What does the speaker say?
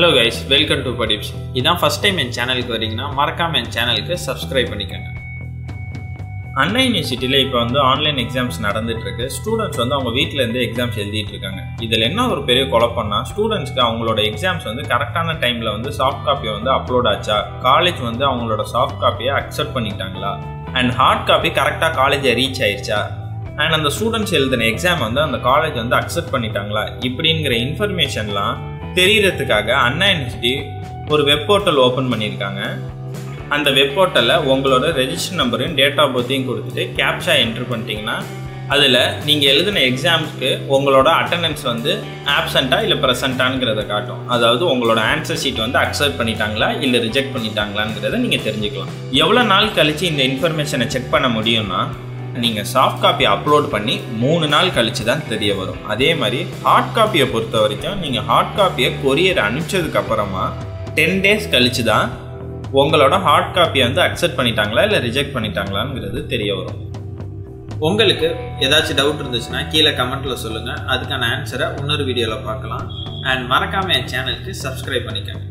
Hello guys welcome to படிப்ஸ் இதான் first time என் சேனலுக்கு வரீங்கன்னா மறக்காம என் சேனலுக்கு சப்ஸ்கிரைப் பண்ணிக்கோங்க. அண்ணா யூனிவர்சிட்டியில் இப்போ வந்து ஆன்லைன் எக்ஸாம்ஸ் நடந்துட்டு ஸ்டூடெண்ட்ஸ் வந்து அவங்க வீட்டிலேருந்து எக்ஸாம்ஸ் எழுதிட்டு இருக்காங்க. இதில் என்ன ஒரு பெரிய குழப்பம்னா ஸ்டூடெண்ட்ஸ்க்கு அவங்களோட எக்ஸாம்ஸ் வந்து கரெக்டான டைமில் வந்து சாஃப்ட் காப்பியை வந்து அப்லோட் ஆச்சா? காலேஜ் வந்து அவங்களோட சாஃப்ட் காப்பியை அக்செப்ட் பண்ணிட்டாங்களா அண்ட் ஹார்ட் காப்பி கரெக்டாக காலேஜை ரீச் ஆயிடுச்சா அண்ட் அந்த ஸ்டூடெண்ட்ஸ் எழுதின எக்ஸாம் வந்து அந்த காலேஜ் வந்து அக்செப்ட் பண்ணிட்டாங்களா? இப்படிங்கிற இன்ஃபர்மேஷன்லாம் தெரியறதுக்காக அண்ணா யூனிவர்சிட்டி ஒரு வெப் போர்ட்டல் ஓப்பன் பண்ணியிருக்காங்க. அந்த வெப் போர்ட்டலில் உங்களோட ரெஜிஸ்டர் நம்பரையும் டேட் ஆஃப் பர்த்தையும் கொடுத்துட்டு கேப்ஷா என்ட்ரு பண்ணிட்டீங்கன்னா அதில் நீங்கள் எழுதின எக்ஸாம்ஸ்க்கு உங்களோட அட்டண்டன்ஸ் வந்து ஆப்சண்ட்டாக இல்லை ப்ரெசண்ட்டாங்கிறத காட்டும். அதாவது உங்களோட ஆன்சர் ஷீட் வந்து அக்செப்ட் பண்ணிட்டாங்களா இல்லை ரிஜெக்ட் பண்ணிட்டாங்களாங்கிறத நீங்கள் தெரிஞ்சுக்கலாம். எவ்வளோ நாள் கழித்து இந்த இன்ஃபர்மேஷனை செக் பண்ண முடியும்னா நீங்கள் சாஃப்ட் காப்பி அப்லோட் பண்ணி மூணு நாள் கழித்து தான் தெரிய வரும். அதே மாதிரி ஹார்ட் காப்பியை பொறுத்த வரைக்கும் நீங்கள் ஹார்ட் காப்பியை கொரியர் அனுப்பிச்சதுக்கப்புறமா டென் டேஸ் கழித்து தான் உங்களோட ஹார்ட் காப்பியை வந்து அக்செப்ட் பண்ணிட்டாங்களா இல்லை ரிஜெக்ட் பண்ணிட்டாங்களாங்கிறது தெரிய வரும். உங்களுக்கு ஏதாச்சும் டவுட் இருந்துச்சுன்னா கீழே கமெண்ட்டில் சொல்லுங்கள் அதுக்கான ஆன்சரை இன்னொரு வீடியோவில் பார்க்கலாம். அண்ட் மறக்காமல் என் சேனலுக்கு சப்ஸ்கிரைப் பண்ணிக்கோங்க.